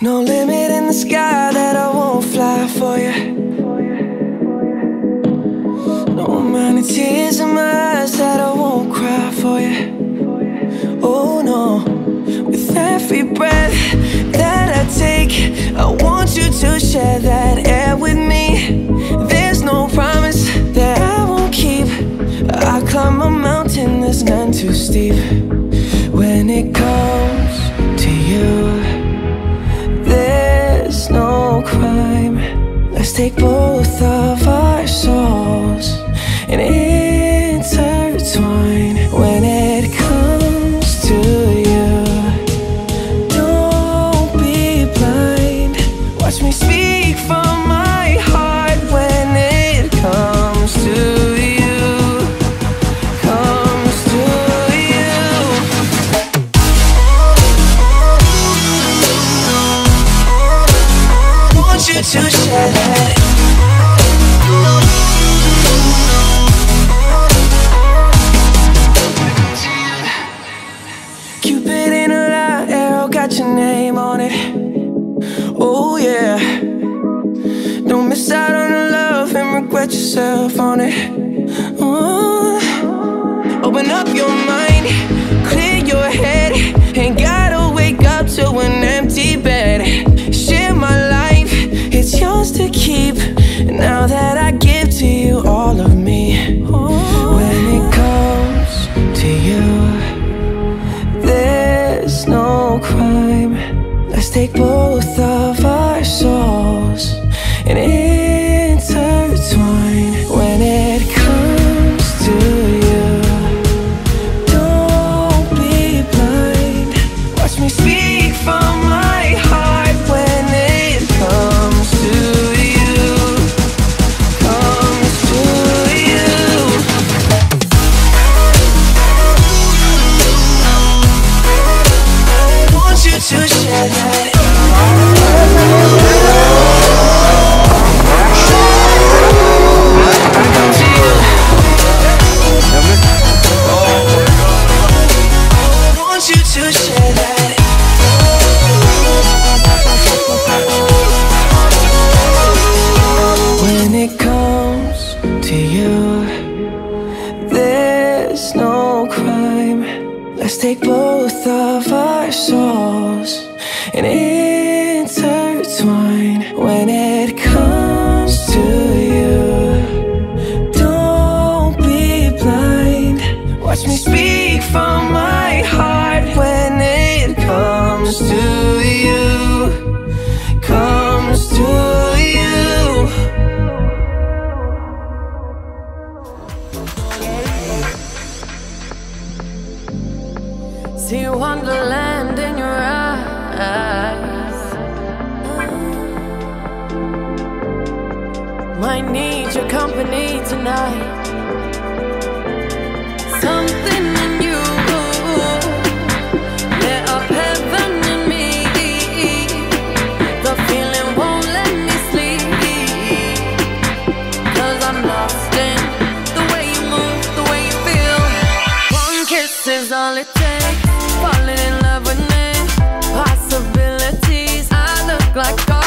No limit in the sky that I won't fly for you. No amount of tears in my eyes that I won't cry for you. Oh no, with every breath that I take, I want you to share that air with me. There's no promise that I won't keep. I climb a mountain that's none too steep. Take both of our souls and intertwine. When it comes to you, don't be blind. Watch me speak from my heart when it comes to you. Comes to you. Want you to share that. Regret yourself on it. Oh. Open up your mind, clear your head. Ain't gotta wake up to an empty bed. Share my life, it's yours to keep. Now that I give to you all of me. When it comes to you, there's no crime. Let's take both of our souls and to share Let's take both of our souls and intertwine. See wonderland in your eyes. Might need your company tonight. Something in you lit up heaven in me. The feeling won't let me sleep. I'm lost in the way you move, the way you feel. One kiss is all it takes falling in love with me. Possibilities, I look like.